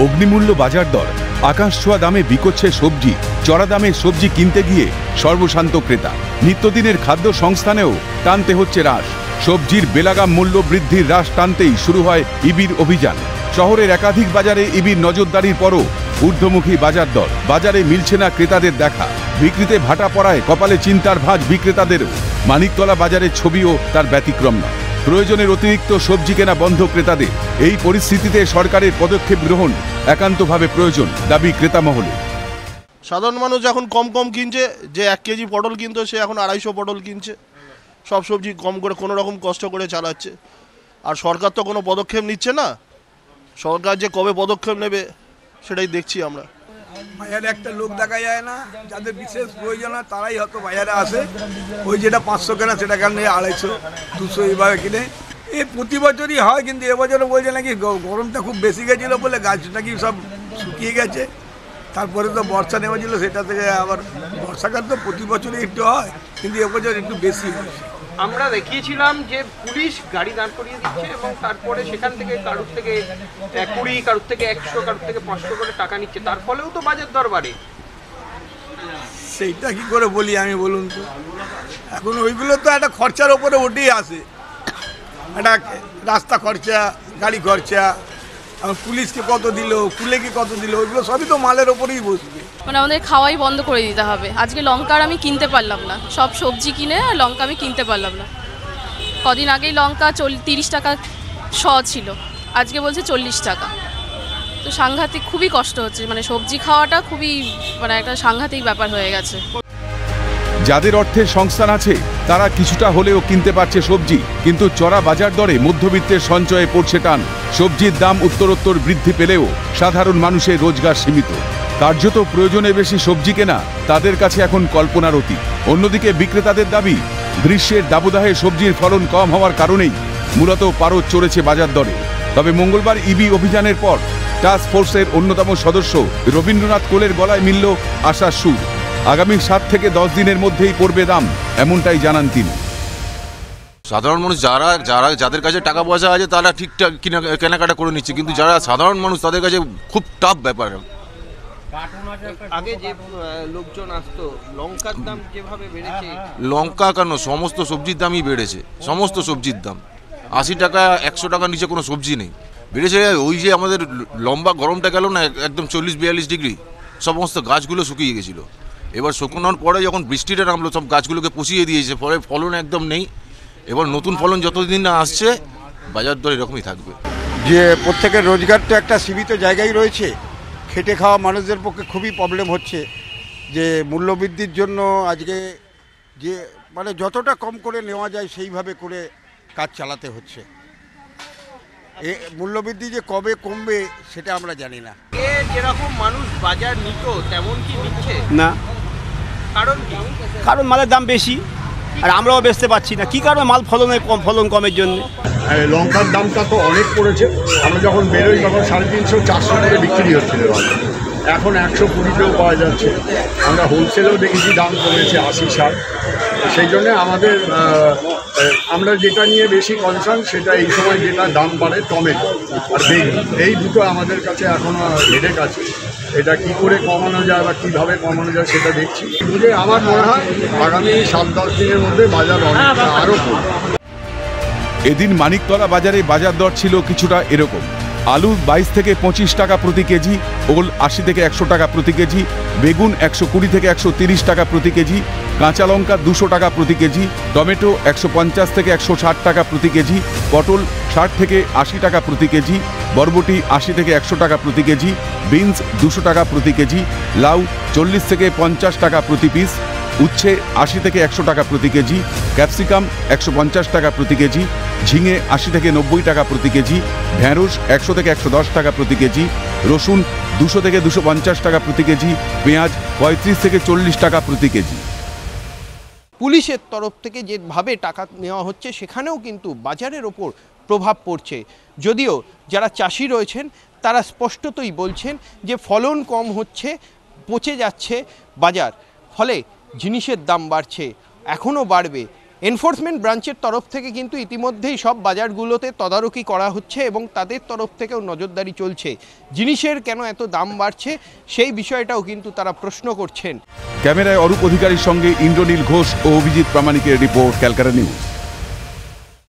অগ্নিমূল্য বাজার দর। আকাশ ছোঁয়া দামে বিকোচ্ছে সবজি, চড়া দামে সবজি কিনতে গিয়ে সর্বশান্ত ক্রেতা। নিত্যদিনের খাদ্য সংস্থানেও টানতে হচ্ছে হ্রাস। সবজির বেলাগাম মূল্য বৃদ্ধির হ্রাস টানতেই শুরু হয় ইবির অভিযান। শহরের একাধিক বাজারে ইবির নজরদারির পরও ঊর্ধ্বমুখী বাজার দর। বাজারে মিলছে না ক্রেতাদের দেখা। বিক্রিতে ভাটা পড়ায় কপালে চিন্তার ভাঁজ বিক্রেতাদেরও মানিকতলা বাজারের ছবিও তার ব্যতিক্রম নয়। প্রয়োজনের অতিরিক্ত সবজি কেনা বন্ধ ক্রেতাদের। এই পরিস্থিতিতে সরকারের পদক্ষেপ গ্রহণ একান্তভাবে প্রয়োজন, দাবি ক্রেতা মহলে। সাধারণ মানুষ এখন কম কম কিনছে, যে এক কেজি পটল কিনতো, সে এখন আড়াইশো পটল কিনছে। সব সবজি কম করে, কোনো রকম কষ্ট করে চালাচ্ছে। আর সরকার তো কোনো পদক্ষেপ নিচ্ছে না। সরকার যে কবে পদক্ষেপ নেবে, সেটাই দেখছি আমরা। বাজারে একটা লোক দেখা যায় না, যাদের বিশেষ প্রয়োজন হয় তারাই হয়তো বাজারে আসে। ওই যেটা পাঁচশো কেনা সেটা কেন আড়াইশো, দুশো এইভাবে কিনে। এই প্রতি বছরই হয়, কিন্তু এবছরে বলছে নাকি গরমটা খুব বেশি গেছিল বলে গাছ নাকি সব শুকিয়ে গেছে। তারপরে তো বর্ষা নেমেছিল সেটা থেকে আবার বর্ষাকাল তো প্রতি বছরই একটু হয় কিন্তু এবছর একটু বেশি হয়েছে আমরা দেখিয়েছিলাম যে পুলিশ গাড়ি দাঁড় করিয়ে দিচ্ছে এবং তারপরে সেখান থেকে কারুর থেকে কুড়ি কারুর থেকে একশো কারুর থেকে পাঁচশো করে টাকা নিচ্ছে। তার ফলেও তো বাজার দর বাড়ে সেইটা কি করে বলি আমি বলুন তো? এখন ওইগুলো তো একটা খরচার ওপরে উঠেই আসে। একটা রাস্তা খরচা গাড়ি খরচা পুলিশকে কত দিল, কুলেকে কত দিল, ওইগুলো সবই তো মালের ওপরেই বসবে। মানে আমাদের খাওয়াই বন্ধ করে দিতে হবে। আজকে লঙ্কা আমি কিনতে পারলাম না। সব সবজি কিনে আর লঙ্কা আমি কিনতে পারলাম না। কদিন আগেই লঙ্কা চল তিরিশ টাকা শ ছিল। আজকে বলছে চল্লিশ টাকা। তো সাংঘাতিক খুবই কষ্ট হচ্ছে। মানে সবজি খাওয়াটা খুবই মানে একটা সাংঘাতিক ব্যাপার হয়ে গেছে। যাদের অর্থের সংস্থান আছে, তারা কিছুটা হলেও কিনতে পারছে সবজি। কিন্তু চড়া বাজার দরে মধ্যবিত্তের সঞ্চয়ে পড়ছে টান। সবজির দাম উত্তরোত্তর বৃদ্ধি পেলেও সাধারণ মানুষের রোজগার সীমিত। কার্যত প্রয়োজনে বেশি সবজি কেনা তাদের কাছে এখন কল্পনার অতীত। অন্যদিকে বিক্রেতাদের দাবি, গ্রীষ্মের দাবদাহে সবজির ফলন কম হওয়ার কারণেই মূলত পারদ চড়েছে বাজার দরে। তবে মঙ্গলবার ইবি অভিযানের পর, টাস্ক ফোর্সের অন্যতম সদস্য রবীন্দ্রনাথ কোলের গলায় মিলল আশার সুর। আগামী সাত থেকে দশ দিনের মধ্যেই পড়বে দাম এমনটাই জানান তিনি। সাধারণ মানুষ যারা যারা যাদের কাছে টাকা পয়সা আছে তারা ঠিকঠাক কিনা কেনাকাটা করে নিচ্ছে। কিন্তু যারা সাধারণ মানুষ তাদের কাছে খুব টাফ ব্যাপার। আগে যে লোকজন আসতো লঙ্কার দাম যেভাবে বেড়েছে লঙ্কা কেন? সমস্ত সবজির দামই বেড়েছে। সমস্ত সবজির দাম। আশি টাকা একশো টাকার নিচে কোনো সবজি নেই। বেড়েছে ওই যে আমাদের লম্বা গরমটা গেল না একদম চল্লিশ বিয়াল্লিশ ডিগ্রি সমস্ত গাছগুলো শুকিয়ে গেছিল। এবার শুকনোর পরে যখন বৃষ্টিটা নামলো সব গাছগুলোকে পুষিয়ে দিয়েছে ফলে ফলন একদম নেই। এবার নতুন ফলন যতদিন না আসছে বাজার দর এরকমই থাকবে। যে প্রত্যেকের রোজগার তো একটা সীমিত জায়গায় রয়েছে খেটে খাওয়া মানুষদের পক্ষে খুবই প্রবলেম হচ্ছে। যে মূল্যবৃদ্ধির জন্য আজকে যে মানে যতটা কম করে নেওয়া যায় সেইভাবে করে কাজ চালাতে হচ্ছে। এ মূল্যবৃদ্ধি যে কবে কমবে সেটা আমরা জানি না। যেরকম মানুষ বাজার নিত তেমন কি নিচ্ছে? না। কারণ কারণ মালের দাম বেশি আর আমরাও বেচতে পারছি না। কি কারণে মাল ফলনের কম ফলন কমের জন্য? লঙ্কার দামটা তো অনেক পড়েছে। আমরা যখন বেরোই তখন সাড়ে তিনশো চারশো করে বিক্রি হচ্ছিল এখন একশো কুড়িতেও পাওয়া যাচ্ছে। আমরা হোলসেলেও দেখেছি দাম কমেছে আশি ষাট। সেই জন্য আমাদের আমরা যেটা নিয়ে বেশি কনসার্ন সেটা এই সময় যেটা দাম বাড়ে টমেটো আর বেগুন এই দুটো আমাদের কাছে এখনও হেডেক আছে। এটা কি করে কমানো যায় বা কীভাবে কমানো যায় সেটা দেখছি। বুঝে আমার মনে হয় আগামী সাত দশ দিনের মধ্যে বাজার অনেকটা আরও এদিন মানিকতলা বাজারে বাজার দর ছিল কিছুটা এরকম। আলু বাইশ থেকে পঁচিশ টাকা প্রতি কেজি ওল আশি থেকে একশো টাকা প্রতি কেজি বেগুন একশো কুড়ি থেকে একশো তিরিশ টাকা প্রতি কেজি কাঁচা লঙ্কা দুশো টাকা প্রতি কেজি টমেটো একশো পঞ্চাশ থেকে একশো ষাট টাকা প্রতি কেজি পটল ষাট থেকে আশি টাকা প্রতি কেজি বরবটি আশি থেকে একশো টাকা প্রতি কেজি, বিনস দুশো টাকা প্রতি কেজি, লাউ চল্লিশ থেকে পঞ্চাশ টাকা প্রতি পিস, উচ্ছে আশি থেকে একশো টাকা প্রতি কেজি, ক্যাপসিকাম একশো পঞ্চাশ টাকা প্রতি কেজি, ঝিঙে আশি থেকে নব্বই টাকা প্রতি কেজি, ঢ্যাঁড়স একশো থেকে একশো দশ টাকা প্রতি কেজি, রসুন দুশো থেকে দুশো পঞ্চাশ টাকা প্রতি কেজি, পেঁয়াজ পঁয়ত্রিশ থেকে চল্লিশ টাকা প্রতি কেজি। পুলিশের তরফ থেকে যেভাবে টাকা নেওয়া হচ্ছে, সেখানেও কিন্তু বাজারের ওপর প্রভাব পড়ছে। যদিও যারা চাষি রয়েছেন, তারা স্পষ্টতই বলছেন যে ফলন কম হচ্ছে, পচে যাচ্ছে বাজার। ফলে জিনিসের দাম বাড়ছে এখনও বাড়বে। এনফোর্সমেন্ট ব্রাঞ্চের তরফ থেকে কিন্তু ইতিমধ্যেই সব বাজারগুলোতে তদারকি করা হচ্ছে এবং তাদের তরফ থেকেও নজরদারি চলছে। জিনিসের কেন এত দাম বাড়ছে, সেই বিষয়টাও কিন্তু তারা প্রশ্ন করছেন। ক্যামেরায় অরূপ অধিকারীর সঙ্গে ইন্দ্রনীল ঘোষ ও অভিজিৎ প্রামাণিকের রিপোর্ট ক্যালকাটা নিউজ।